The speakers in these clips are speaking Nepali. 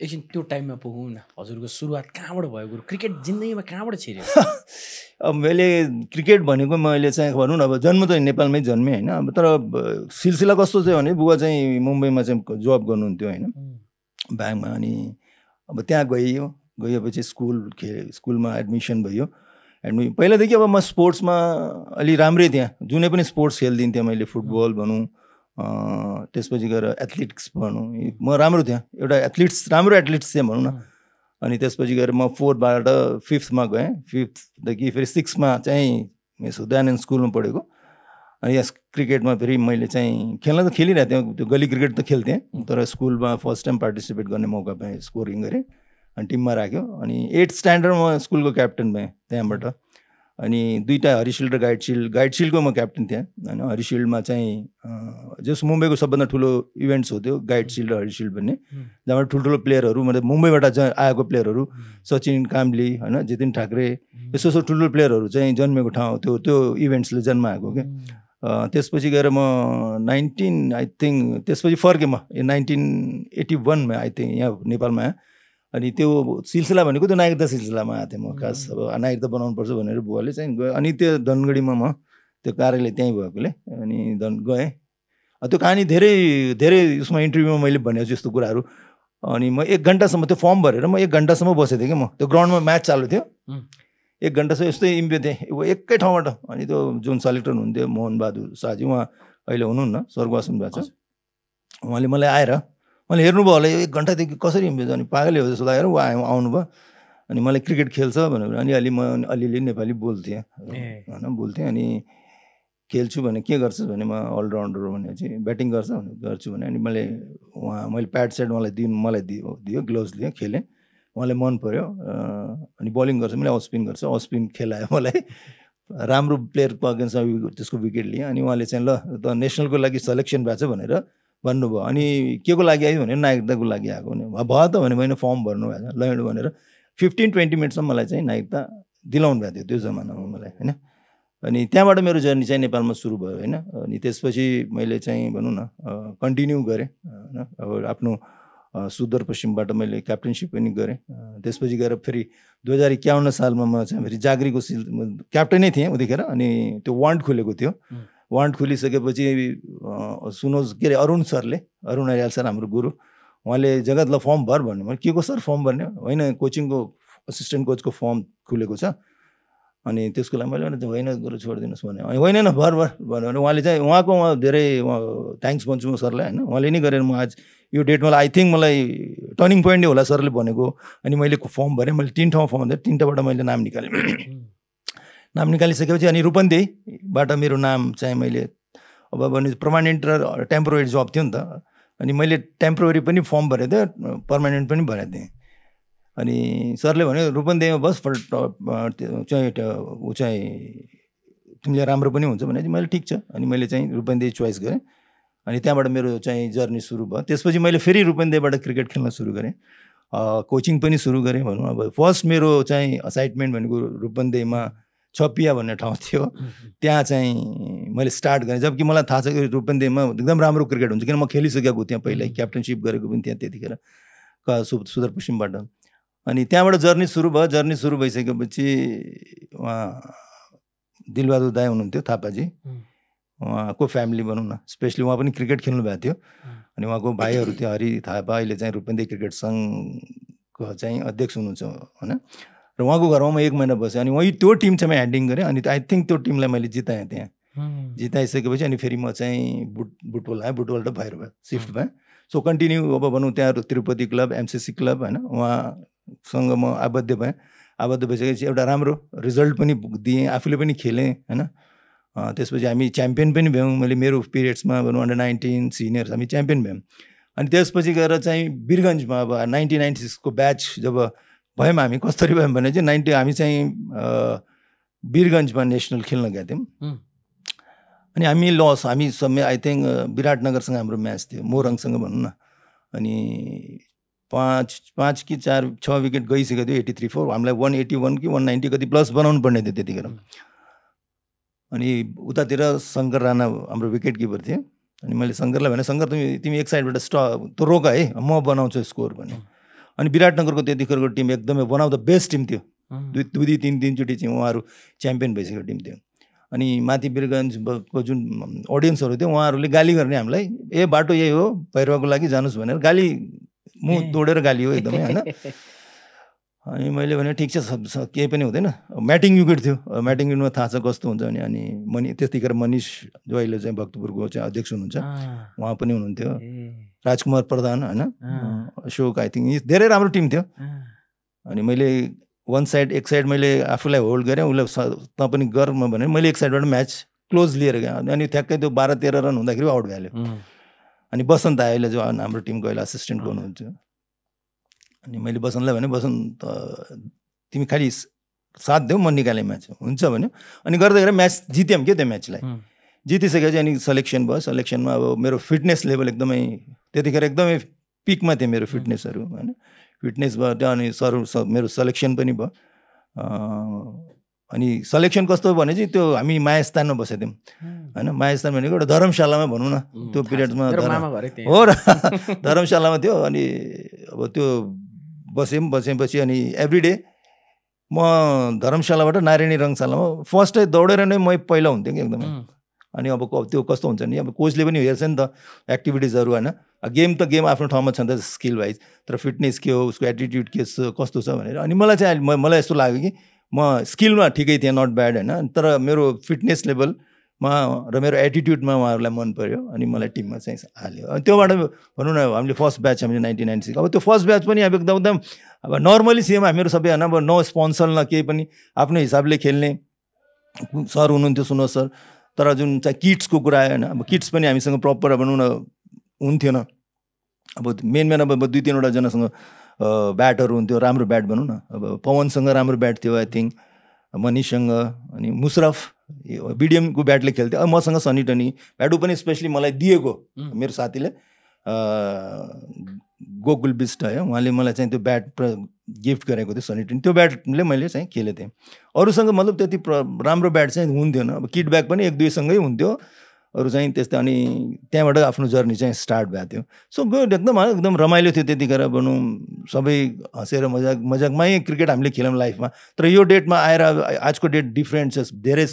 एकछिन त्यो टाइममा पुगौँ न हजुरको सुरुवात कहाँबाट भयो गुरु? क्रिकेट जिन्दगीमा कहाँबाट छिर्यो अब मैले क्रिकेट भनेको मैले चाहिँ भनौँ न अब जन्म त नेपालमै जन्मेँ होइन। अब तर सिलसिला कस्तो थियो भने बुवा चाहिँ मुम्बईमा चाहिँ जब गर्नुहुन्थ्यो होइन। ब्याङ्कमा अनि अब त्यहाँ गइयो। गएपछि स्कुल खे स्कुलमा एडमिसन भयो। एडमि पहिलादेखि अब म स्पोर्ट्समा अलि राम्रै त्यहाँ जुनै पनि स्पोर्ट्स खेलिदिन्थेँ मैले फुटबल भनौँ त्यसपछि गएर एथलेटिक्स भनौँ म राम्रो त्यहाँ एउटा एथलिट्स राम्रो एथलिट्स थिएँ भनौँ न। अनि त्यसपछि गएर म फोर्थबाट फिफ्थमा गएँ। फिफ्थदेखि फेरि सिक्समा चाहिँ यस दयानन्द स्कुलमा पढेको। अनि यस क्रिकेटमा फेरि मैले चाहिँ खेल्न त खेलिरहेको थिएँ। त्यो गली क्रिकेट त खेल्थेँ। तर स्कुलमा फर्स्ट टाइम पार्टिसिपेट गर्ने मौका पाएँ स्कोरिङ गरेँ। अनि टिममा राख्यो। अनि एट स्ट्यान्डर्डमा स्कुलको क्याप्टन भएँ त्यहाँबाट। अनि दुईवटा हरिसिल्ड र गाइड सिल्ड गाइड सिल्डको म क्याप्टन थिएँ। होइन हरिसिल्डमा चाहिँ जस मुम्बईको सबभन्दा ठुलो इभेन्ट्स हो त्यो गाइड सिल्ड र हरिसिल्ड भन्ने। जहाँबाट ठुल्ठुलो प्लेयरहरू मतलब मुम्बईबाट चाहिँ आएको प्लेयरहरू सचिन काम्ली होइन जितिन ठाकरे यस्तो यस्तो ठुल्ठुलो प्लेयरहरू चाहिँ जन्मेको ठाउँ त्यो त्यो इभेन्ट्सले जन्माएको क्या अँ, त्यसपछि गएर म नाइन्टिन आई थिङ्क त्यसपछि फर्केँ म नाइन्टिन एट्टी वानमा आई थिङ्क यहाँ नेपालमा आएँ। अनि त्यो सिलसिला भनेको त्यो नागरिकता सिलसिलामा आएको थिएँ म खास अब नागरिकता बनाउनुपर्छ भनेर बुवाले चाहिँ गयो। अनि त्यो धनगढीमा म त्यो कार्यालय त्यहीँ भएकोले अनि धन गएँ। त्यो कहानी धेरै धेरै उसमा इन्टरभ्यूमा मैले भनेको छु यस्तो कुराहरू। अनि म एक घन्टासम्म त्यो फर्म भरेर म एक घन्टासम्म बसेको थिएँ कि म। त्यो ग्राउन्डमा म्याच चालु थियो. एक घन्टासम्म यस्तै इम्प्यो थिएँ। एकै ठाउँबाट। अनि त्यो जुन सेलेक्टर हुनुहुन्थ्यो मोहन बहादुर शाहजी उहाँ अहिले हुनुहुन्न स्वर्गवास हुनुभएको छ। उहाँले मलाई आएर मैले हेर्नुभयो होला यो एक घन्टादेखि कसरी अनि पागलै हो जस्तो लागेर उहाँ आउँ- आउनुभयो अनि मलाई क्रिकेट खेल्छ भनेर अनि अलि म अलिअलि नेपाली बोल्थेँ। होइन बोल्थेँ। अनि खेल्छु भने के गर्छस् भने म अलराउन्डर भने चाहिँ ब्याटिङ गर्छ भने गर्छु भने अनि मैले उहाँ मैले प्याड सेट उहाँलाई दिनु मलाई दियो दियो ग्लोभ्स दियो खेलेँ। उहाँलाई मन पऱ्यो अनि बलिङ गर्छ मैले अफ स्पिन गर्छु। अफ स्पिन खेलायो मलाई। राम्रो प्लेयरको अगेन्स्टमा त्यसको विकेट लिएँ। अनि उहाँले चाहिँ ल त नेसनलको लागि सेलेक्सन भएको छ भनेर भन्नुभयो। अनि के को लागि आयो भने नागरिकताको लागि आएको भने "भ- भयो त भने मैले फर्म भर्नु ल हिँड्नु भनेर फिफ्टिन ट्वेन्टी मिनटसम्म मलाई चाहिँ नागरिकता दिलाउनु भएको थियो त्यो जमानामा मलाई होइन? अनि त्यहाँबाट मेरो जर्नी चाहिँ नेपालमा सुरु भयो होइन? अनि त्यसपछि मैले चाहिँ भनौँ न कन्टिन्यू गरेँ होइन? अब आफ्नो सुदूरपश्चिमबाट मैले क्याप्टेनसिप पनि गरेँ। त्यसपछि गएर फेरि दुई हजार एकाउन्न सालमा म चाहिँ फेरि जागरीको सिल क्याप्टेनै थिएँ उतिखेर अनि त्यो वान्ड खुलेको थियो। वान्ड खुलिसकेपछि सुनोज के अरे अरुण सरले अरुण अर्याल सर हाम्रो गुरु उहाँले जगत ल फर्म भर भन्नु मैले के को सर फर्म भर्ने होइन कोचिङको असिस्टेन्ट कोचको फर्म खुलेको छ। अनि त्यसको लागि मैले भने होइन गुरु छोडिदिनुहोस् भने अनि होइन भर भर भन्यो भने उहाँले चाहिँ उहाँको उहाँ धेरै थ्याङ्क्स भन्छु म सरलाई होइन? उहाँले नै गरेर म आज यो डेटमा आई थिङ्क मलाई टर्निङ पोइन्ट नै होला सरले भनेको। अनि मैले फर्म भरेँ मैले तिन ठाउँ फर्म भरेँ तिनवटाबाट मैले नाम निकालेँ। नाम निकालिसकेपछि अनि रूपन्देहीबाट मेरो नाम चाहिँ मैले अब भने पर्मानेन्ट र टेम्पोररी जब थियो नि त। अनि मैले टेम्पोररी पनि फर्म भरेको थिएँ पर्मानेन्ट पनि भरेको थिएँ। अनि सरले भन्यो रूपन्देहीमा बस फर चाहिँ ऊ चाहिँ तिमीले राम्रो पनि हुन्छ भने मैले ठिक छ। अनि मैले चाहिँ रूपन्देही चोइस गरेँ। अनि त्यहाँबाट मेरो चाहिँ जर्नी सुरु भयो। त्यसपछि मैले फेरि रूपन्देहीबाट क्रिकेट खेल्न सुरु गरेँ। कोचिङ पनि सुरु गरेँ भनौँ। अब फर्स्ट मेरो चाहिँ असाइटमेन्ट भनेको रूपन्देहीमा छपिया भन्ने ठाउँ थियो। त्यहाँ चाहिँ मैले स्टार्ट गरेँ। जबकि मलाई थाहा छ कि रूपन्देहीमा एकदम राम्रो क्रिकेट हुन्छ किन म खेलिसकेको थिएँ पहिल्यै. क्याप्टनसिप गरेको पनि थिएँ त्यतिखेर क सु सुदूरपश्चिमबाट अनि त्यहाँबाट जर्नी सुरु भयो। जर्नी सुरु भइसकेपछि उहाँ दिलबहादुर दाई हुनुहुन्थ्यो थापाजी. उहाँको फ्यामिली भनौँ न स्पेसली उहाँ पनि क्रिकेट खेल्नु भएको थियो। अनि उहाँको भाइहरू थियो हरि थापा अहिले चाहिँ रूपन्देही क्रिकेट सङ्घको चाहिँ अध्यक्ष हुनुहुन्छ होइन। र उहाँको घरमा म एक महिना बसेँ अनि वहीँ त्यो टिम चाहिँ म ह्यान्डिङ गरेँ अनि आई थिङ्क त्यो टिमलाई मैले जिताएँ त्यहाँ। जिताइसकेपछि अनि फेरि म चाहिँ बुट बुटबल आएँ बुटबलबाट बाहिर भयो सिफ्ट भएँ सो कन्टिन्यू अब भनौँ त्यहाँ तिरुपति क्लब एमसिसी क्लब होइन उहाँसँग म आबद्ध भएँ। आबद्ध भइसकेपछि एउटा राम्रो रिजल्ट पनि दिएँ आफूले पनि खेलेँ होइन। त्यसपछि हामी च्याम्पियन पनि भयौँ। मैले मेरो पिरियड्समा भनौँ अन्डर नाइन्टिन सिनियर्स हामी च्याम्पियन भयौँ। अनि त्यसपछि गएर चाहिँ वीरगन्जमा अब नाइन्टिन नाइन्टी सिक्सको ब्याच जब भयौँ हामी कसरी भयौँ भने चाहिँ नाइन्टी हामी चाहिँ वीरगन्जमा नेसनल खेल्न गएको थियौँ. अनि हामी लस हामी समय आई थिङ्क विराटनगरसँग हाम्रो म्याच थियो मोरङसँग भनौँ न। अनि पाँच पाँच कि चार छ विकेट गइसकेको थियो एट्टी थ्री फोर हामीलाई वान एट्टी वान कि वान नाइन्टी कति प्लस बनाउनु पर्ने थियो त्यतिखेर। अनि उतातिर शङ्कर राणा हाम्रो विकेट किपर थियो अनि मैले शङ्करलाई भने शङ्कर तिमी तिमी एक साइडबाट स्ट तँ रोक है म बनाउँछु स्कोर भने अनि विराटनगरको त्यतिखेरको टिम एकदमै one of the best team थियो। दुई दुई दुई तिन तिनचोटि चाहिँ उहाँहरू च्याम्पियन भइसकेको टिम थियो। अनि माथि बिरगन्जको जुन अडियन्सहरू थियो उहाँहरूले गाली गर्ने हामीलाई ए बाटो यही हो भैरवाको लागि जानुहोस् भनेर। गाली मुख। तोडेर गाली हो एकदमै होइन? अनि मैले भने ठिक छ केही पनि हुँदैन। म्याटिङ युनिट थियो। म्याटिङ युनिटमा थाहा छ कस्तो हुन्छ भने अनि मनि त्यतिखेर मनिष जो अहिले चाहिँ भक्तपुरको चाहिँ अध्यक्ष हुनुहुन्छ। उहाँ पनि हुनुहुन्थ्यो। राजकुमार प्रधान होइन। अशोक आई थिङ्क धेरै राम्रो टिम थियो। अनि मैले वान साइड एक साइड मैले आफूलाई होल्ड गरेँ उसलाई तँ पनि गर म भने मैले एक साइडबाट म्याच क्लोज लिएर गएँ। अनि ठ्याक्कै त्यो बाह्र तेह्र रन हुँदाखेरि आउट उम्, अनि बसन्त आयो अहिले जो हाम्रो टिमको अहिले असिस्टेन्ट हुनुहुन्छ। अनि मैले बसन्तलाई भने बसन्त तिमी खालि साथ देऊ म निकालेँ म्याच। हुन्छ भन्यो। अनि गर्दै गरेर म्याच जित्यौँ क्या त्यो म्याचलाई। जितिसकेपछि अनि सलेक्सन भयो। सलेक्सनमा अब मेरो फिटनेस लेभल एकदमै त्यतिखेर एकदमै पिकमा थियो मेरो फिटनेसहरू होइन। फिटनेस भयो त्यो अनि सर मेरो सलेक्सन पनि भयो। अनि सलेक्सन कस्तो भने चाहिँ त्यो हामी मायास्थानमा बसेको थियौँ होइन मायास्थान भनेको एउटा धर्मशालामा भनौँ न। त्यो। पिरियडमा। हो र धर्मशालामा थियो अनि अब त्यो बस्यौँ बसेपछि अनि एभ्री डे म धर्मशालाबाट नारायणी रङशालामा फर्स्टै दौडेर नै मै पहिला हुन्थेँ कि एकदमै। अनि अब त्यो कस्तो हुन्छ नि अब कोचले पनि हेर्छ नि त एक्टिभिटिजहरू होइन। गेम त गेम आफ्नो ठाउँमा छ नि त स्किल वाइज तर फिटनेस के हो उसको एटिट्युड के छ कस्तो छ भनेर। अनि मलाई चाहिँ मलाई यस्तो लाग्यो कि म स्किलमा ठिकै थिएँ नट ब्याड होइन। तर मेरो फिटनेस लेभलमा र मेरो एटिट्युडमा उहाँहरूलाई मन पऱ्यो अनि मलाई टिममा चाहिँ हाल्यो। अनि त्योबाट भनौँ न हामीले फर्स्ट ब्याच हामीले नाइन्टिन नाइन्टी सिक्स अब त्यो फर्स्ट ब्याच पनि अब एकदम एकदम अब नर्मली सिएम हामीहरू सबै होइन अब नो स्पोन्सर न केही पनि आफ्नो हिसाबले खेल्ने सर हुनुहुन्थ्यो सुनोस् सर। तर जुन चाहिँ किट्सको कुरा आयो होइन अब किट्स पनि हामीसँग प्रपर भनौँ न हुन्थेन। अब मेन मेन अब दुई तिनवटा जनासँग ब्याटहरू हुन्थ्यो राम्रो ब्याट भनौँ न। अब पवनसँग राम्रो ब्याट थियो आई थिङ्क मनिषसँग अनि मुसरफ बिडिएमको ब्याटले खेल्थ्यो। अब मसँग सनी टनी ब्याटु पनि स्पेसली मलाई दिएको मेरो साथीले गोकुल बिस्ट है उहाँले मलाई चाहिँ त्यो ब्याट प्र- गिफ्ट गरेको थियो सनी टिन। त्यो ब्याटले मैले चाहिँ खेलेको थिएँ। अरूसँग मतलब त्यति राम्रो ब्याट चाहिँ हुन्थेन। अब किट ब्याग पनि एक दुईसँगै हुन्थ्यो। अरू चाहिँ त्यस्तै अनि त्यहाँबाट आफ्नो जर्नी चाहिँ स्टार्ट भएको थियो। सो गुड एकदम एकदम रमाइलो थियो त्यतिखेर भनौँ सबै हाँसेर मजाक मजाकमै क्रिकेट हामीले खेल्यौँ लाइफमा। तर यो डेटमा आएर आजको डेट डिफ्रेन्ट छ धेरै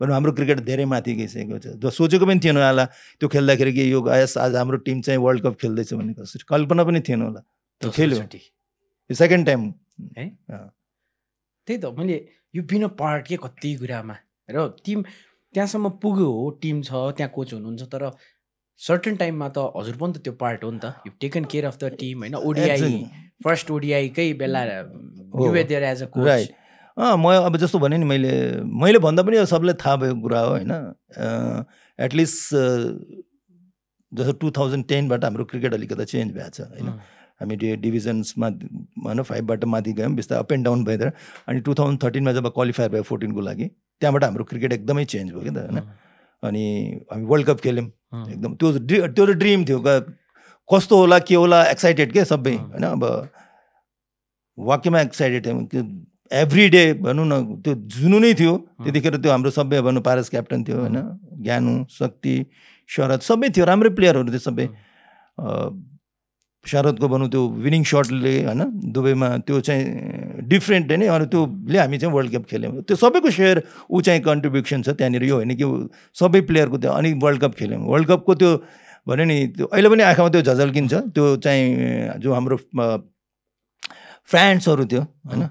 भनौँ हाम्रो क्रिकेट धेरै माथि गइसकेको छ। जो सोचेको पनि थिएन होला त्यो खेल्दाखेरि कि यो आयस आज हाम्रो टिम चाहिँ वर्ल्ड कप खेल्दैछ भन्ने कसरी? कल्पना पनि थिएन होला। त्यो खेल्यो। यो सेकेन्ड टाइम है। त्यही त मैले यो बिन पार्ट के कति कुरामा र टिम त्यहाँसम्म पुग्यो हो टिम छ त्यहाँ कोच हुनुहुन्छ तर सर्टन टाइममा त हजुर पनि त त्यो पार्ट हो नि त। You taken care of the team होइन? ओडिआई फर्स्ट ओडिआईकै बेला हो। You are there as a coach म अब जस्तो भने नि मैले मैले भन्दा पनि सबलाई थाहा भएको कुरा हो होइन? एटलिस्ट जस्तो टु थाउजन्ड टेनबाट हाम्रो क्रिकेट अलिकति चेन्ज भएको छ होइन? हामी डि डिभिजन्समा होइन? फाइभबाट माथि गयौँ बिस्तारै अप एन्ड डाउन भएर अनि टु थाउजन्ड थर्टिनमा जब क्वालिफायर भयो फोर्टिनको लागि त्यहाँबाट हाम्रो क्रिकेट एकदमै चेन्ज भयो कि त होइन? अनि हामी वर्ल्ड कप खेल्यौँ। एकदम त्यो ड्रि- त्यो त ड्रिम थियो। कस्तो होला के होला एक्साइटेड के सबै। होइन? अब वाक्यमा एक्साइटेड थियौँ। त्यो एभ्री डे भनौँ न त्यो जुनु नै थियो। त्यतिखेर त्यो हाम्रो सबै भनौँ पारस क्याप्टन थियो होइन? ज्ञानु शक्ति शरद सबै थियो। राम्रै प्लेयरहरू थियो सबै। शरदको भनौँ त्यो विनिङ सटले होइन दुबईमा त्यो चाहिँ डिफ्रेन्ट नै अनि त्योले हामी चाहिँ वर्ल्ड कप खेल्यौँ। त्यो सबैको सेयर ऊ चाहिँ कन्ट्रिब्युसन छ त्यहाँनिर यो होइन कि सबै प्लेयरको त्यो अनि वर्ल्ड कप खेल्यौँ। वर्ल्ड कपको त्यो भन्यो नि त्यो अहिले पनि आँखामा त्यो झझल्किन्छ त्यो चाहिँ जो हाम्रो फ्रान्सहरू थियो होइन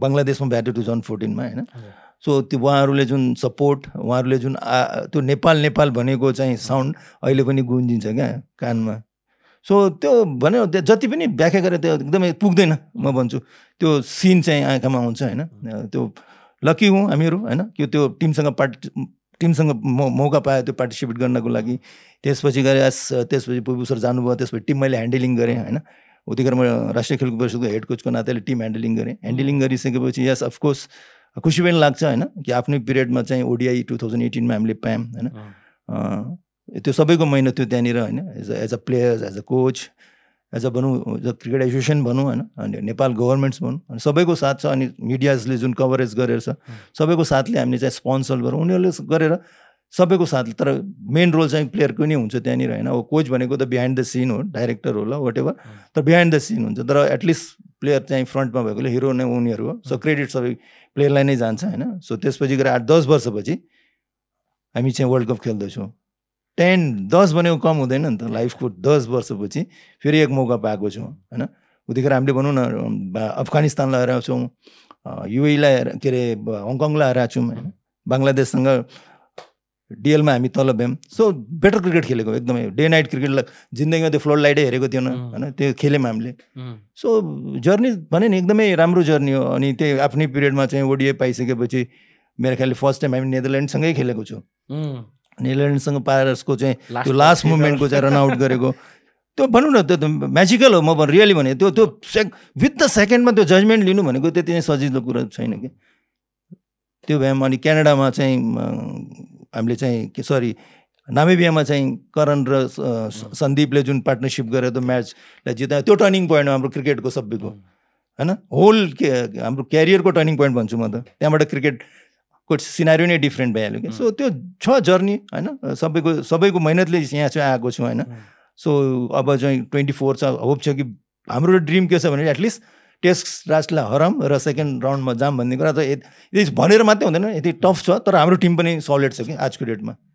बङ्गलादेशमा ब्याटेड टु झन् फोर्टिनमा होइन। सो त्यो उहाँहरूले जुन सपोर्ट उहाँहरूले जुन आ, त्यो नेपाल नेपाल भनेको चाहिँ साउन्ड अहिले पनि गुन्जिन्छ क्या कानमा। सो त्यो भन्यो त्यो जति पनि व्याख्या गरेर त्यो एकदमै पुग्दैन म भन्छु। त्यो सिन चाहिँ आँखामा आउँछ होइन? त्यो लकी हौँ हामीहरू होइन? कि त्यो टिमसँग पार्ट टिमसँग मौ मौका पायो त्यो पार्टिसिपेट गर्नको लागि। त्यसपछि गएर यस त्यसपछि पुबु सर जानुभयो त्यसपछि टिम मैले ह्यान्डलिङ गरेँ होइन? उतिखेर म राष्ट्रिय खेलकुद परिषदको हेड कोचको नाताले टिम ह्यान्डलिङ गरेँ। ह्यान्डलिङ गरिसकेपछि यस अफकोर्स खुसी पनि लाग्छ होइन? कि आफ्नै पिरियडमा चाहिँ ओडिआई टु थाउजन्ड एटिनमा हामीले पायौँ होइन? त्यो सबैको महिना थियो त्यहाँनिर होइन as a as a players as a coach as a भनौँ एज अ क्रिकेट एसोसिएसन भनौँ होइन अनि नेपाल गभर्मेन्ट्स भनौँ अनि सबैको साथ छ अनि मिडियाजले जुन कभरेज गरेर छ सबैको साथले हामीले चाहिँ स्पोन्सर गरौँ। उनीहरूले गरेर सबैको साथ तर मेन रोल चाहिँ प्लेयरको नै हुन्छ त्यहाँनिर होइन। अब कोच भनेको त बिहाइन्ड द सिन हो डाइरेक्टर होला वाट एभर तर बिहाइन्ड द सिन हुन्छ। तर एटलिस्ट प्लेयर चाहिँ फ्रन्टमा भएकोले हिरो नै उनीहरू हो। सो क्रेडिट सबै प्लेयरलाई नै जान्छ होइन। सो त्यसपछि गएर आठ दस वर्षपछि हामी चाहिँ वर्ल्ड कप खेल्दैछौँ। टेन दस भनेको कम हुँदैन नि त लाइफको दस वर्षपछि फेरि एक मौका पाएको छौँ होइन? उतिखेर हामीले भनौँ न अफगानिस्तानलाई हराएको छौँ युएलाई के अरे हङकङलाई हराएको छौँ होइन? बङ्गलादेशसँग डिएलमा हामी तल भ्यौँ। सो बेटर क्रिकेट खेलेको एकदमै डे नाइट क्रिकेटलाई जिन्दगीमा त्यो फ्लोर लाइटै हेरेको थिएन होइन? त्यो खेल्यौँ हामीले। सो जर्नी भने नि एकदमै राम्रो जर्नी हो अनि त्यही आफ्नै पिरियडमा चाहिँ ओडिए पाइसकेपछि मेरो ख्यालले फर्स्ट टाइम हामी नेदरल्यान्डसँगै खेलेको छौँ। नेदरल्यान्डसँग पायरसको चाहिँ त्यो लास्ट मुभमेन्टको चाहिँ रनआउट गरेको। त्यो भनौँ न त्यो त म्याजिकल हो म रियली भने। त्यो त्यो सेक विथ द सेकेन्डमा त्यो जजमेन्ट लिनु भनेको त्यति नै सजिलो कुरा छैन कि? त्यो भ्याम अनि क्यानाडामा चाहिँ हामीले चाहिँ के सरी नामेबियामा चाहिँ करण र सन्दीपले जुन पार्टनरसिप गरेर त्यो म्याचलाई जिता त्यो टर्निङ पोइन्ट हो हाम्रो क्रिकेटको सबैको। होइन? होल के हाम्रो क्यारियरको टर्निङ पोइन्ट भन्छु म त। त्यहाँबाट क्रिकेटको सिनारी नै डिफ्रेन्ट भइहाल्यो कि। सो त्यो छ जर्नी होइन? सबैको सबैको मेहनतले यहाँ चाहिँ आएको छु होइन? सो अब चाहिँ ट्वेन्टी फोर छ होप छ कि हाम्रो ड्रिम के छ भने एटलिस्ट टेस्ट राष्ट्रलाई हराम र सेकेन्ड राउन्डमा जाम भन्ने कुरा त भनेर मात्रै हुँदैन। यति टफ छ तर हाम्रो टिम पनि सलिड छ कि आजको डेटमा